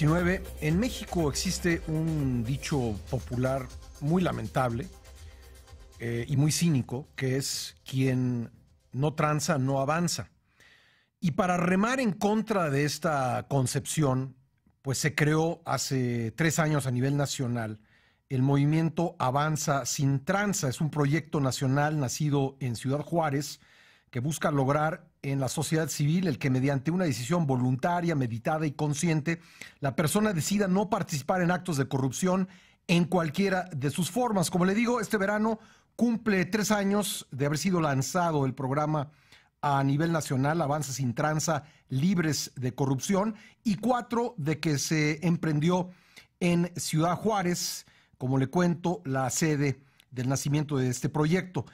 COVID-19, en México existe un dicho popular muy lamentable eh, y muy cínico, que es quien no tranza, no avanza. Y para remar en contra de esta concepción, pues se creó hace tres años a nivel nacional el movimiento Avanza sin Tranza. Es un proyecto nacional nacido en Ciudad Juárez que busca lograr en la sociedad civil el que mediante una decisión voluntaria, meditada y consciente, la persona decida no participar en actos de corrupción en cualquiera de sus formas. Como le digo, este verano cumple tres años de haber sido lanzado el programa a nivel nacional, Avanza sin Tranza, libres de corrupción, y cuatro de que se emprendió en Ciudad Juárez, como le cuento, la sede del nacimiento de este proyecto.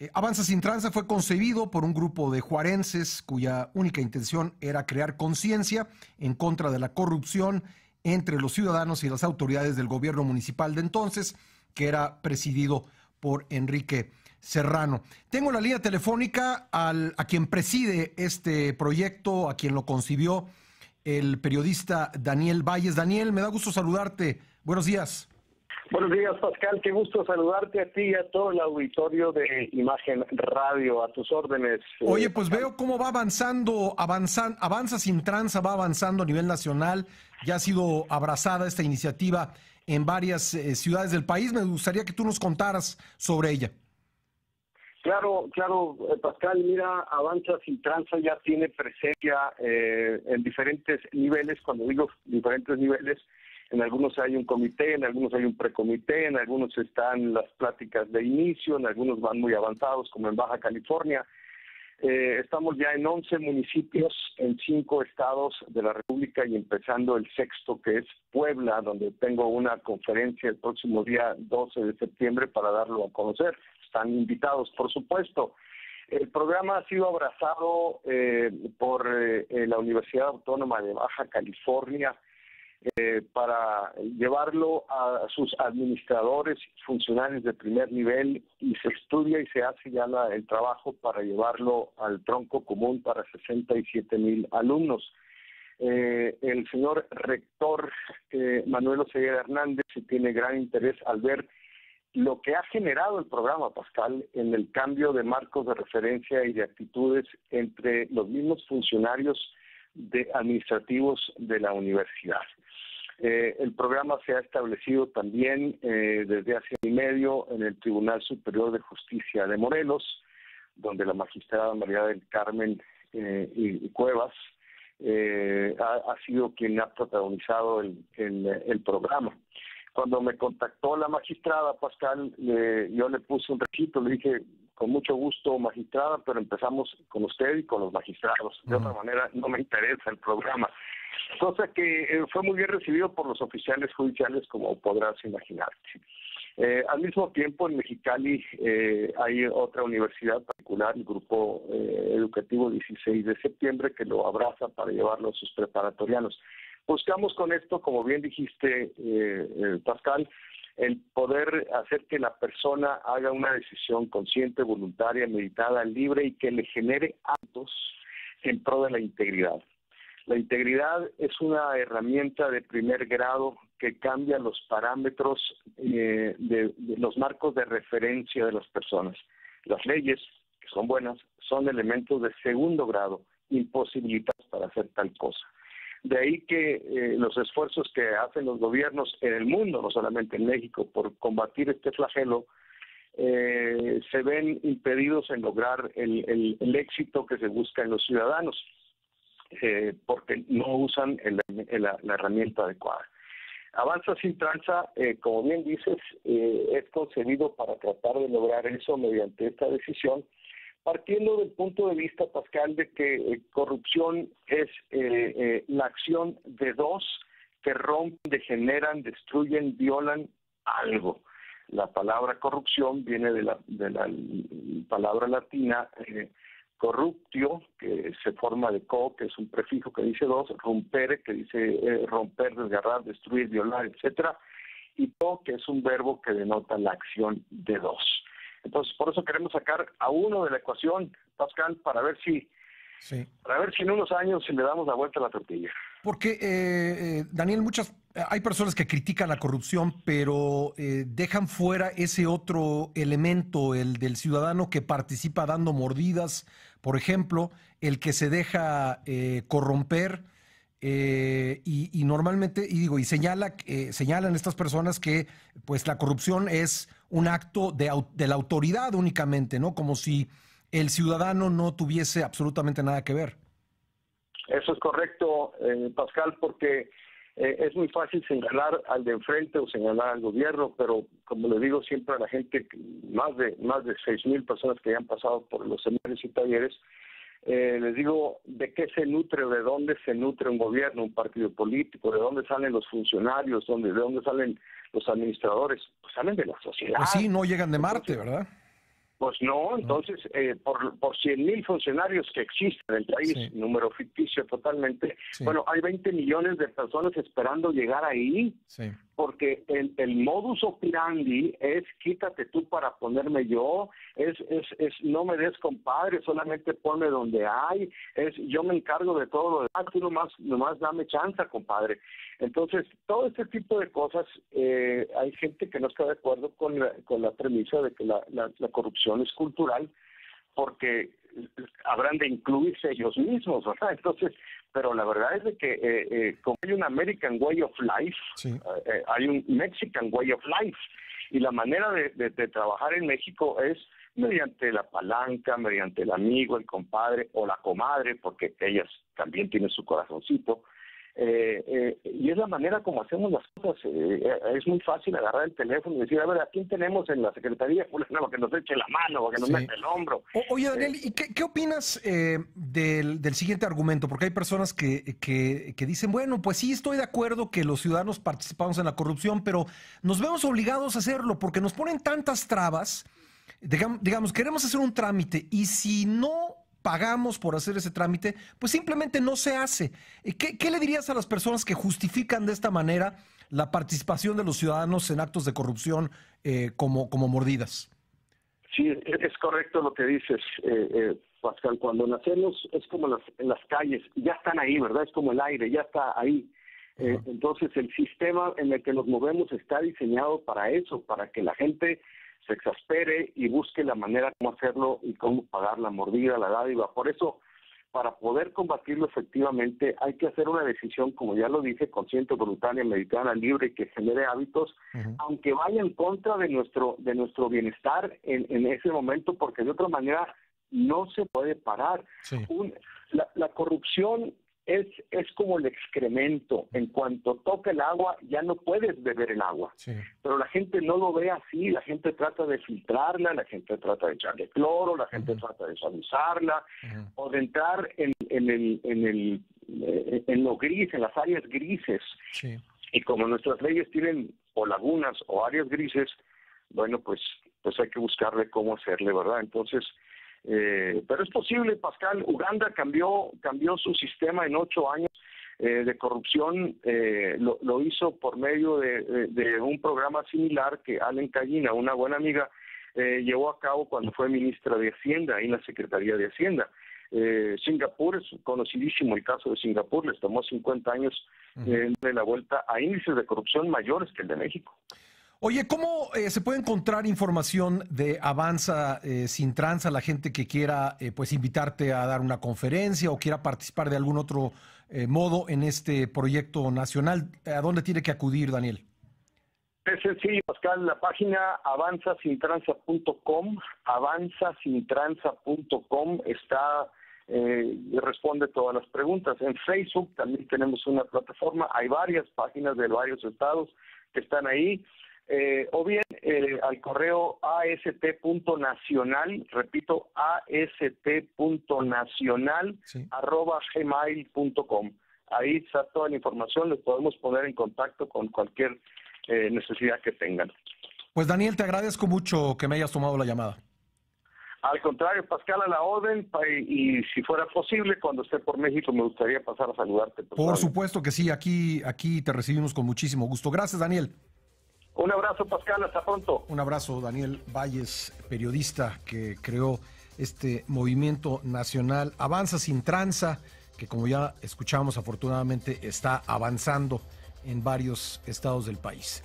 Eh, Avanza sin Tranza fue concebido por un grupo de juarenses cuya única intención era crear conciencia en contra de la corrupción entre los ciudadanos y las autoridades del gobierno municipal de entonces, que era presidido por Enrique Serrano. Tengo la línea telefónica a quien preside este proyecto, a quien lo concibió, el periodista Daniel Valles. Daniel, me da gusto saludarte. Buenos días. Buenos días, Pascal. Qué gusto saludarte a ti y a todo el auditorio de Imagen Radio. A tus órdenes. Eh, Oye, pues veo cómo va avanzando, avanzan, avanza sin tranza, va avanzando a nivel nacional. Ya ha sido abrazada esta iniciativa en varias eh, ciudades del país. Me gustaría que tú nos contaras sobre ella. Claro, claro, eh, Pascal, mira, Avanza sin Tranza ya tiene presencia en diferentes niveles. Cuando digo diferentes niveles, en algunos hay un comité, en algunos hay un precomité, en algunos están las pláticas de inicio, en algunos van muy avanzados, como en Baja California. Eh, estamos ya en 11 municipios, en cinco estados de la República y empezando el sexto, que es Puebla, donde tengo una conferencia el próximo día 12 de septiembre para darlo a conocer. Están invitados, por supuesto. El programa ha sido abrazado eh, por eh, la Universidad Autónoma de Baja California, eh, para llevarlo a sus administradores funcionarios de primer nivel y se estudia y se hace ya el trabajo para llevarlo al tronco común para 67 mil alumnos. Eh, el señor rector eh, Manuel Oseguera Hernández tiene gran interés al ver lo que ha generado el programa Pascal en el cambio de marcos de referencia y de actitudes entre los mismos funcionarios de administrativos de la universidad. Eh, el programa se ha establecido también eh, desde hace año y medio en el Tribunal Superior de Justicia de Morelos, donde la magistrada María del Carmen eh, y, Cuevas ha, sido quien ha protagonizado el, el, programa. Cuando me contactó la magistrada Pascal, yo le puse un requisito, le dije, con mucho gusto, magistrada, pero empezamos con usted y con los magistrados. De otra manera, no me interesa el programa. Cosa que eh, fue muy bien recibido por los oficiales judiciales, como podrás imaginarte. Eh, al mismo tiempo, en Mexicali eh, hay otra universidad particular, el Grupo Educativo 16 de septiembre, que lo abraza para llevarlo a sus preparatorianos. Buscamos con esto, como bien dijiste, Pascal, el poder hacer que la persona haga una decisión consciente, voluntaria, meditada, libre y que le genere actos en pro de la integridad. La integridad es una herramienta de primer grado que cambia los parámetros eh, de, los marcos de referencia de las personas. Las leyes, que son buenas, son elementos de segundo grado, imposibilitados para hacer tal cosa. De ahí que eh, los esfuerzos que hacen los gobiernos en el mundo, no solamente en México, por combatir este flagelo, eh, se ven impedidos en lograr el, éxito que se busca en los ciudadanos, eh, porque no usan la, herramienta adecuada. Avanza sin tranza, como bien dices, es concebido para tratar de lograr eso mediante esta decisión partiendo del punto de vista, Pascal, de que eh, corrupción es eh, eh, la acción de dos que rompen, degeneran, destruyen, violan algo. La palabra corrupción viene de la, de la palabra latina corruptio, que se forma de co, que es un prefijo que dice dos, rompere, que dice romper, desgarrar, destruir, violar, etcétera, y to, que es un verbo que denota la acción de dos. Entonces, por eso queremos sacar a uno de la ecuación, Pascal, para ver si para ver si en unos años le damos la vuelta a la tortilla. Porque, eh, eh, Daniel, muchas, hay personas que critican la corrupción, pero eh, dejan fuera ese otro elemento, el del ciudadano que participa dando mordidas, por ejemplo, el que se deja corromper. y, normalmente, y digo, y señala, señalan estas personas que pues la corrupción es un acto de, la autoridad únicamente, ¿no? Como si el ciudadano no tuviese absolutamente nada que ver. Eso es correcto, eh, Pascal, porque eh, es muy fácil señalar al de enfrente o señalar al gobierno, pero como le digo siempre a la gente, más de más de seis mil personas que ya han pasado por los seminarios y talleres, eh, les digo de qué se nutre, de dónde se nutre un gobierno, un partido político, de dónde salen los funcionarios, dónde, de dónde salen los administradores, pues salen de la sociedad. Pues sí, no llegan de Marte, ¿verdad? Pues no, entonces, eh, por, por 100 mil funcionarios que existen en el país, número ficticio totalmente, bueno, hay 20 millones de personas esperando llegar ahí. Sí porque el, el, modus operandi es quítate tú para ponerme yo, es, es, es no me des compadre, solamente ponme donde hay, es yo me encargo de todo lo demás, tú nomás, nomás dame chance, compadre. Entonces, todo este tipo de cosas, eh, hay gente que no está de acuerdo con la, con la premisa de que la, la, la corrupción es cultural, porque habrán de incluirse ellos mismos, ¿verdad? Entonces, pero la verdad es de que eh, eh, como hay un American Way of Life, eh, hay un Mexican Way of Life, y la manera de, de, trabajar en México es mediante la palanca, mediante el amigo, el compadre o la comadre, porque ellas también tienen su corazoncito, eh, eh, y es la manera como hacemos las cosas. Eh, es muy fácil agarrar el teléfono y decir, a ver, ¿a quién tenemos en la Secretaría? Pues, que nos eche la mano, que nos mete el hombro. oye, Daniel, ¿y qué, opinas del, del, siguiente argumento? Porque hay personas que, que, que, dicen, bueno, pues sí, estoy de acuerdo que los ciudadanos participamos en la corrupción, pero nos vemos obligados a hacerlo porque nos ponen tantas trabas. digamos queremos hacer un trámite y si no pagamos por hacer ese trámite, pues simplemente no se hace. Eh, ¿Qué, le dirías a las personas que justifican de esta manera la participación de los ciudadanos en actos de corrupción eh, como, como mordidas? Sí, es correcto lo que dices, eh, Pascal. Cuando nacemos es como las, en las calles, ya están ahí, ¿verdad? Es como el aire, ya está ahí. entonces el sistema en el que nos movemos está diseñado para eso, para que la gente se exaspere y busque la manera cómo hacerlo y cómo pagar la mordida, la dádiva. Por eso, para poder combatirlo efectivamente, hay que hacer una decisión, como ya lo dije, consciente, voluntaria, mediterránea, libre y que genere hábitos, aunque vaya en contra de nuestro de nuestro bienestar en, en ese momento, porque de otra manera no se puede parar. la, la corrupción es, es como el excremento. En cuanto toca el agua, ya no puedes beber el agua. Pero la gente no lo ve así, la gente trata de filtrarla, la gente trata de echarle cloro, la gente trata de suavizarla, o de entrar en, en, el, en, el, eh, en lo gris, en las áreas grises. Y como nuestras leyes tienen o lagunas o áreas grises, bueno, pues, pues hay que buscarle cómo hacerle, ¿verdad? Entonces, eh, pero es posible, Pascal. Uganda cambió, cambió su sistema en ocho años eh, de corrupción. Eh, lo, lo, hizo por medio de, un programa similar que Allen Cayina, una buena amiga, llevó a cabo cuando fue ministra de Hacienda en la Secretaría de Hacienda. Singapur es conocidísimo el caso de Singapur, les tomó 50 años de la vuelta a índices de corrupción mayores que el de México. Oye, ¿cómo eh, se puede encontrar información de Avanza eh, sin tranza la gente que quiera eh, pues invitarte a dar una conferencia o quiera participar de algún otro modo en este proyecto nacional? ¿A dónde tiene que acudir, Daniel? Es sencillo, Pascal, la página avanzasintranza.com, avanzasintranza.com está responde todas las preguntas. En Facebook también tenemos una plataforma, hay varias páginas de varios estados que están ahí. Eh, o bien eh, al correo ast.nacional, repito, ast.nacional arroba gmail.com. Ahí está toda la información, les podemos poner en contacto con cualquier eh, necesidad que tengan. Pues Daniel, te agradezco mucho que me hayas tomado la llamada. Al contrario, Pascal, a la orden, y si fuera posible, cuando esté por México, me gustaría pasar a saludarte. Por supuesto que sí, aquí, aquí te recibimos con muchísimo gusto. Gracias, Daniel. Un abrazo, Pascal, hasta pronto. Un abrazo, Daniel Valles, periodista que creó este movimiento nacional Avanza sin tranza, que como ya escuchamos afortunadamente está avanzando en varios estados del país.